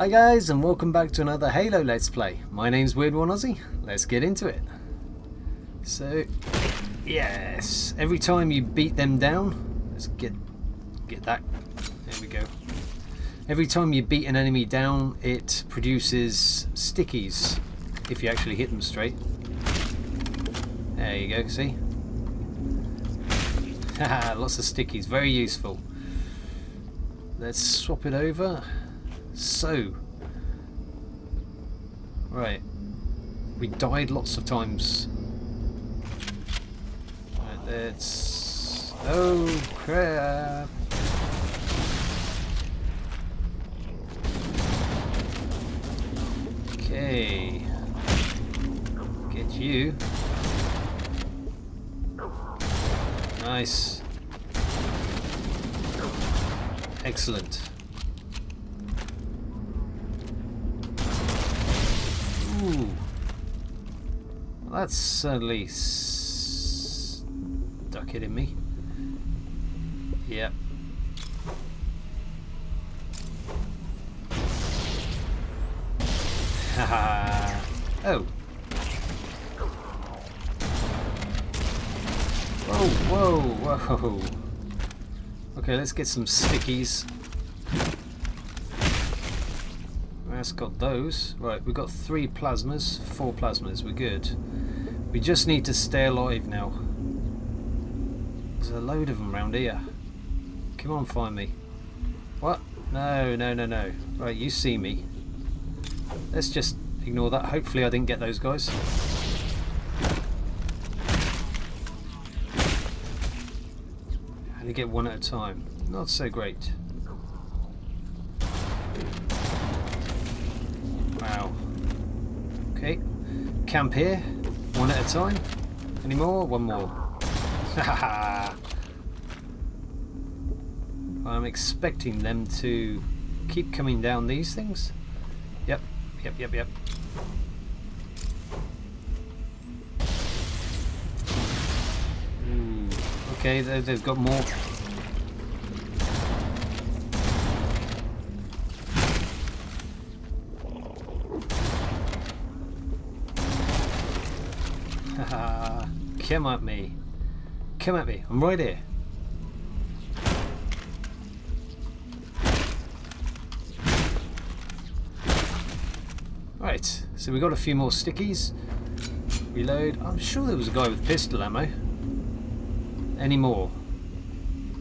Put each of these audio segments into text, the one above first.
Hi guys and welcome back to another Halo Let's Play. My name's Weird One Ozzy. Let's get into it. So, yes, every time you beat them down, let's get get that. There we go. Every time you beat an enemy down, it produces stickies if you actually hit them straight. There you go, see? Haha, lots of stickies, very useful. Let's swap it over. So, right, we died lots of times. Right, let's. Oh crap! Okay, get you. Nice. Excellent. That's certainly stuck it in me. Yep. Oh. Whoa, whoa, whoa. Okay, let's get some stickies. That's got those. Right, we've got three plasmas, four plasmas, we're good. We just need to stay alive now. There's a load of them around here. Come on, find me. What? No, no, no, no. Right, you see me. Let's just ignore that. Hopefully I didn't get those guys. Only get one at a time. Not so great. Wow. Okay. Camp here. One at a time. Any more? One more. I'm expecting them to keep coming down these things. Yep. Yep, yep, yep. Ooh. Okay, they've got more. Come at me. Come at me. I'm right here. Right, so we got a few more stickies. Reload. I'm sure there was a guy with pistol ammo. Any more?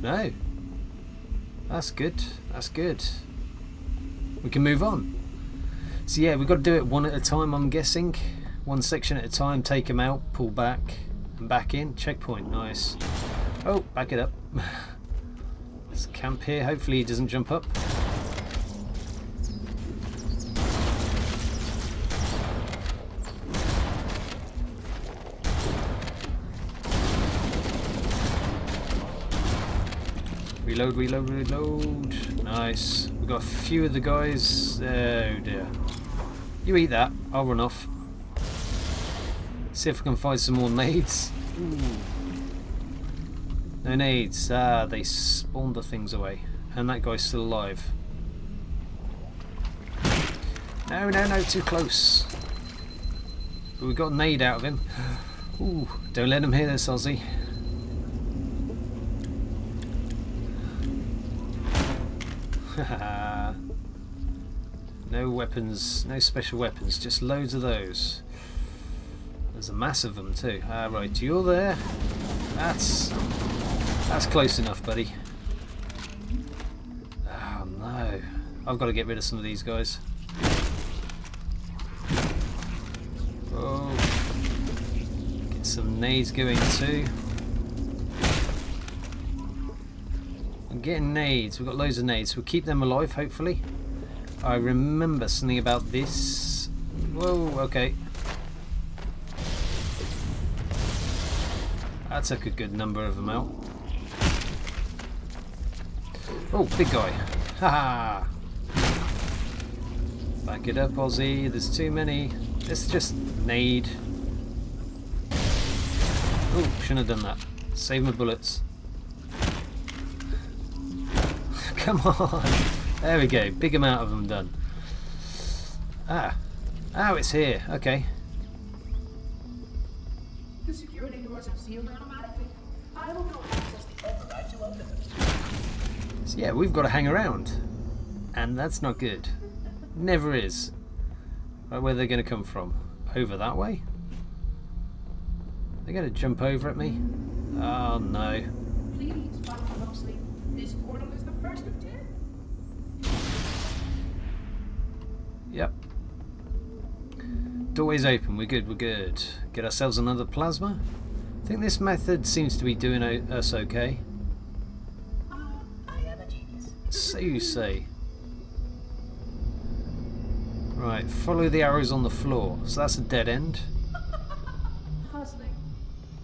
No. That's good. That's good. We can move on. So yeah, we've got to do it one at a time, I'm guessing. One section at a time, take them out, pull back, and back in. Checkpoint, nice. Oh, back it up. Let's camp here. Hopefully he doesn't jump up. Reload, reload, reload. Nice. We've got a few of the guys. Oh dear. You eat that. I'll run off. See if I can find some more nades. No nades. Ah, they spawned the things away. And that guy's still alive. No, no, no, too close. But we got a nade out of him. Ooh, don't let him hear this, Ozzy. no weapons, no special weapons, just loads of those. There's a mass of them too. Ah, right, you're there. That's that's close enough, buddy. Oh no, I've got to get rid of some of these guys. Oh, get some nades going too. I'm getting nades. We've got loads of nades. We'll keep them alive, hopefully. I remember something about this. Whoa, okay. That took a good number of them out. Oh, big guy. Haha! Back it up, Ozzy. There's too many. Let's just nade. Oh, shouldn't have done that. Save my bullets. Come on! There we go. Big amount of them done. Ah. Oh, it's here. Okay. The security doors are sealed automatically. I will go access the override to open them. So yeah, we've got to hang around. And that's not good. Never is. Right, where they're going to come from? Over that way? They're going to jump over at me? Oh no. Please closely. This portal is the first of ten. Yep. Doorway's open. We're good. We're good. Get ourselves another plasma. I think this method seems to be doing us okay. Uh, I am a genius. So you say. Right, follow the arrows on the floor. So that's a dead end.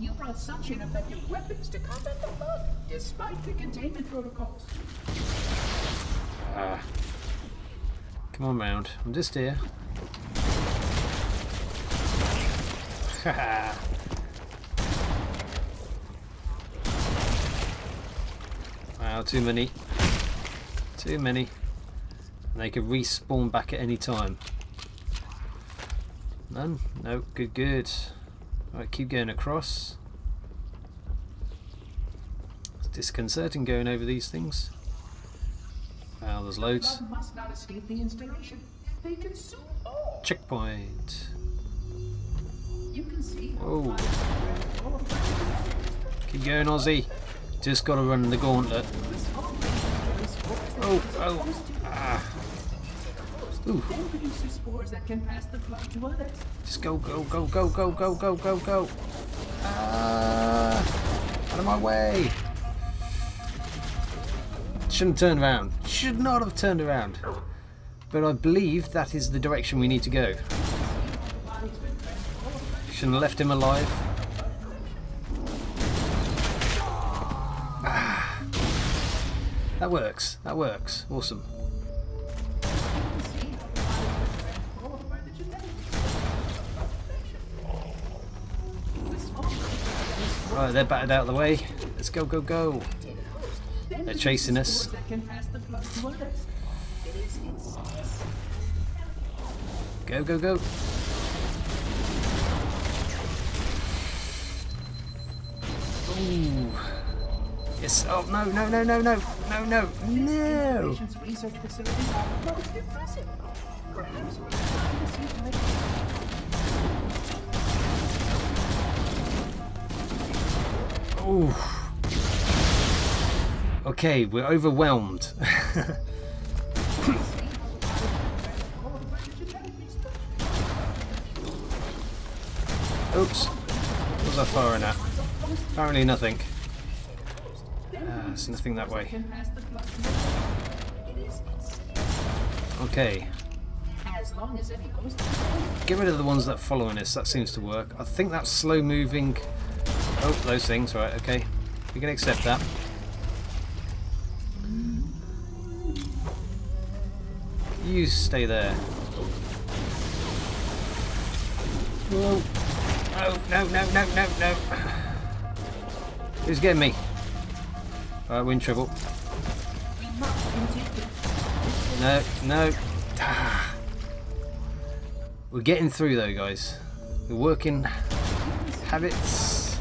You brought such ineffective weapons to combat the bug, despite the containment protocols. Ah. Come on round. I'm just here. Haha. wow, too many. Too many. And they can respawn back at any time. None? No, good, good. Right, keep going across. It's disconcerting going over these things. Wow, there's The loads. bug Oh. Keep going, Ozzy. Just got to run the gauntlet. Oh, oh. Ah. Ooh. Just go, go, go, go, go, go, go, go, go. Ah. Out of my way. Shouldn't turn around. Should not have turned around. But I believe that is the direction we need to go. Shouldn't left him alive. Ah. That works. That works. Awesome. Right, they're battered out of the way. Let's go, go, go. They're chasing us. Go, go, go. Ooh. Yes. Oh, no, no, no, no, no. No, no, no. Ooh. Okay, we're overwhelmed. Oops. Was I firing at? Apparently nothing. Ah, there's nothing that way. its Okay. Get rid of the ones that are following us. That seems to work. I think that's slow moving. Oh, those things. Right, okay. We can accept that. You stay there. Whoa. Oh, no, no, no, no, no. Who's getting me? Alright, we're trouble. No, no. Ah. We're getting through though, guys. We're working habits,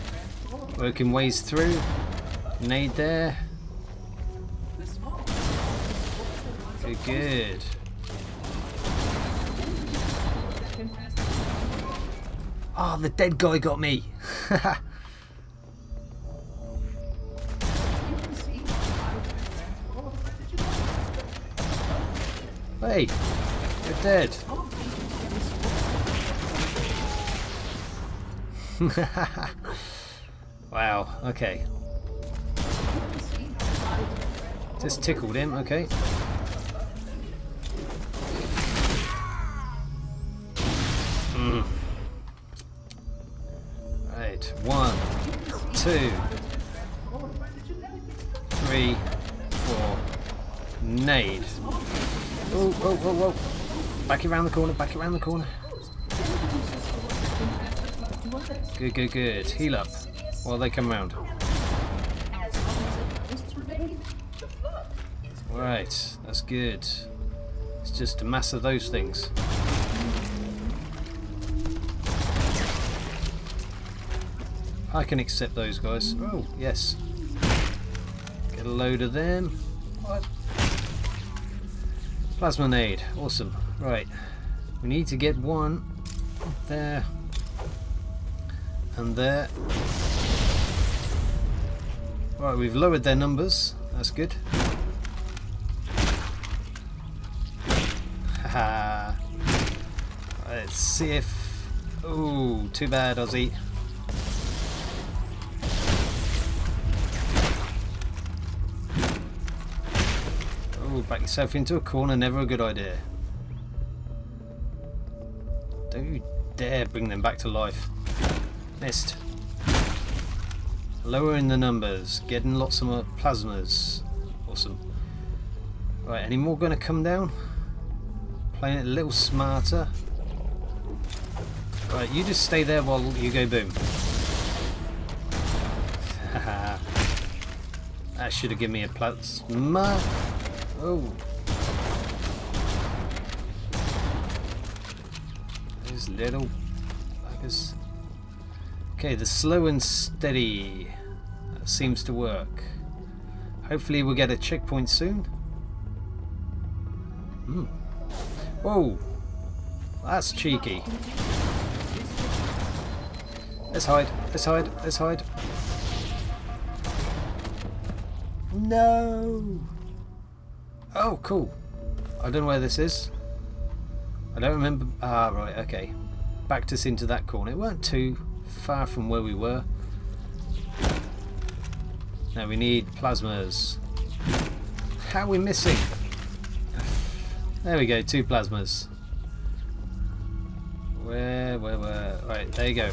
working ways through. Nade there. Good, good. Oh, the dead guy got me. hey, you're dead. wow, okay. Just tickled him, okay. Mm. Right, one, two, three, four. Nade. Whoa, whoa, whoa, whoa. Back around the corner, back around the corner. Good, good, good. Heal up while they come round. Right, that's good. It's just a mass of those things. I can accept those guys. Oh, yes. Get a load of them. What? Plasma nade. Awesome. Right. We need to get one there and there. Right, we've lowered their numbers. That's good. Haha. Let's see if... Oh, too bad, Ozzy. Back yourself into a corner, never a good idea. Don't you dare bring them back to life. Missed. Lowering the numbers, getting lots of plasmas. Awesome. Right, any more going to come down? Playing it a little smarter. Right, you just stay there while you go boom. that should have given me a plasma. Oh. Those little buggers. Okay, the slow and steady that seems to work. Hopefully we'll get a checkpoint soon. Hmm. Whoa! That's cheeky. Let's hide, let's hide, let's hide. No! Oh, cool. I don't know where this is. I don't remember. Ah, right, okay. Backed us into that corner. It weren't too far from where we were. Now we need plasmas. How are we missing? There we go, two plasmas. Where, where, where? Right, there you go.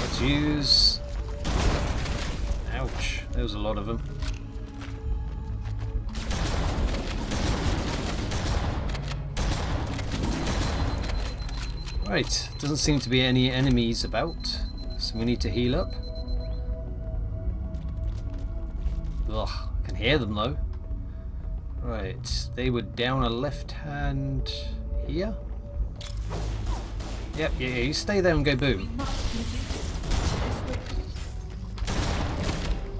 Let's use... Ouch, there was a lot of them. Right, doesn't seem to be any enemies about, so we need to heal up. Ugh, I can hear them though. Right, they were down a left hand here. Yep, yeah, yeah, you stay there and go boom.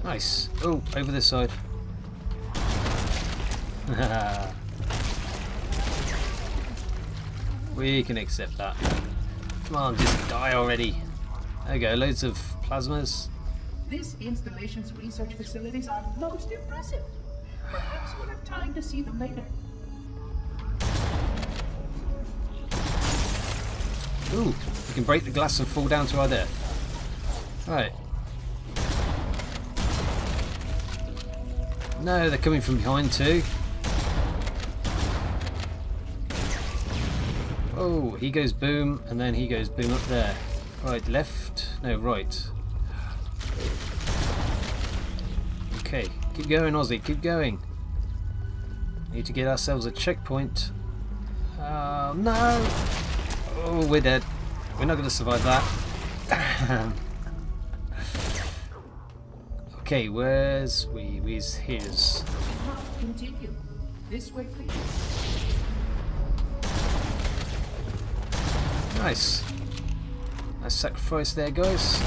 Nice. Oh, over this side. we can accept that. Come on, just die already. There we go, loads of plasmas. This installation's research facilities are most impressive. Perhaps we'll have time to see them later. Ooh, we can break the glass and fall down to our death. Right. No, they're coming from behind too. Oh, he goes boom, and then he goes boom up there. Right, left. No, right. Okay, keep going, Ozzy, keep going. Need to get ourselves a checkpoint. Oh, no! Oh, we're dead. We're not going to survive that. okay, where's we? Where's his? This way, please. Nice. Nice sacrifice there, guys.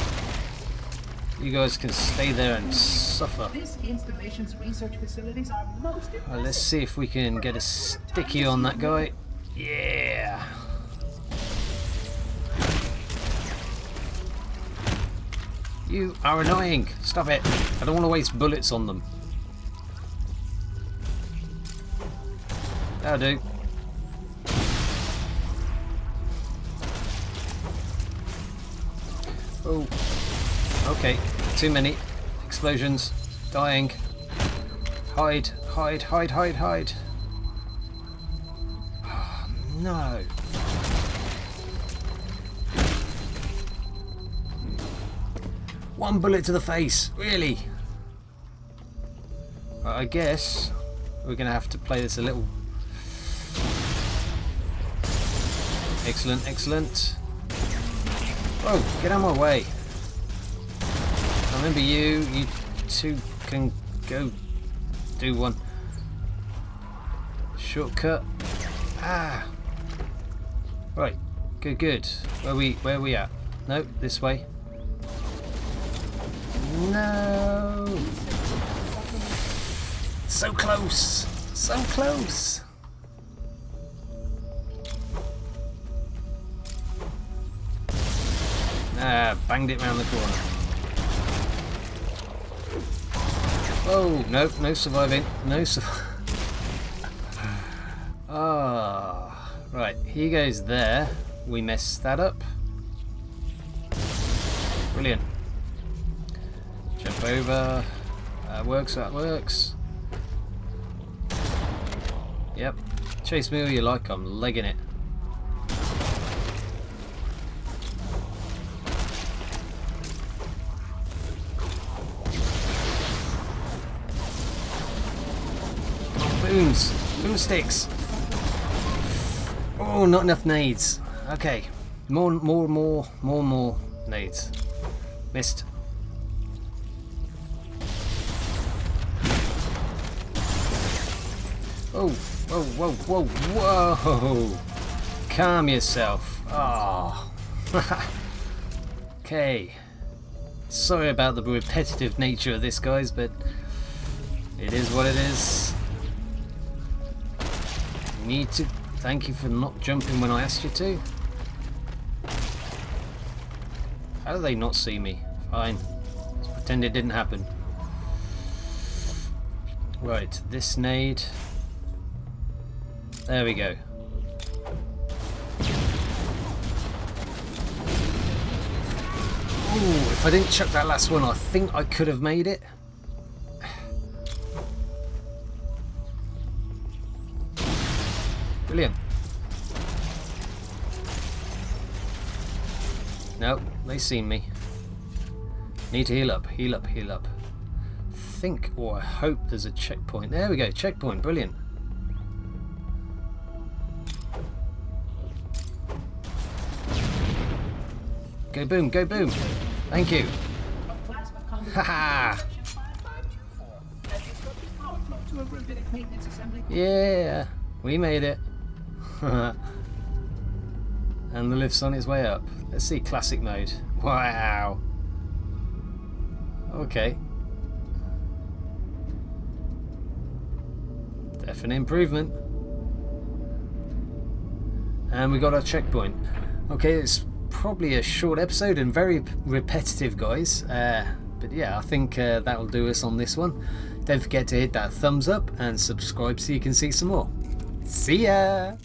You guys can stay there and suffer. This installation's research facilities are most impressive. Right, let's see if we can get a sticky on that guy. Yeah. You are annoying. Stop it. I don't want to waste bullets on them. That'll do. Oh. Okay. Too many. Explosions. Dying. Hide. Hide. Hide. Hide. Hide. Oh, no. One bullet to the face. Really? I guess we're going to have to play this a little... Excellent. Excellent. Whoa, get out of my way. I remember you, you two can go do one. Shortcut. Ah. Right, good, good. Where we, where we at? no, this way. No! So close! So close! Ah, banged it round the corner. Oh, no, no surviving. No surviving. Ah, right, he goes there. We messed that up. Brilliant. Jump over. That works, that works. Yep. Chase me all you like, I'm legging it. Booms! Boomsticks! Oh, not enough nades. Okay. More, more, more, more, more nades. Missed. Oh, whoa, whoa, whoa, whoa! Calm yourself. Oh. okay. Sorry about the repetitive nature of this, guys, but it is what it is. Need to thank you for not jumping when I asked you to. How do they not see me? Fine. Let's pretend it didn't happen. Right, this nade. There we go. Ooh, if I didn't chuck that last one, I think I could have made it. Brilliant. No, they seen me. Need to heal up, heal up, heal up. Think or I hope there's a checkpoint. There we go, checkpoint, brilliant. Go boom, go boom. Thank you. Haha. yeah, we made it. and the lift's on its way up. Let's see classic mode. Wow. Okay. Definite improvement. And we got our checkpoint. Okay, it's probably a short episode and very repetitive, guys. Uh, but yeah, I think uh, that'll do us on this one. Don't forget to hit that thumbs up and subscribe so you can see some more. See ya!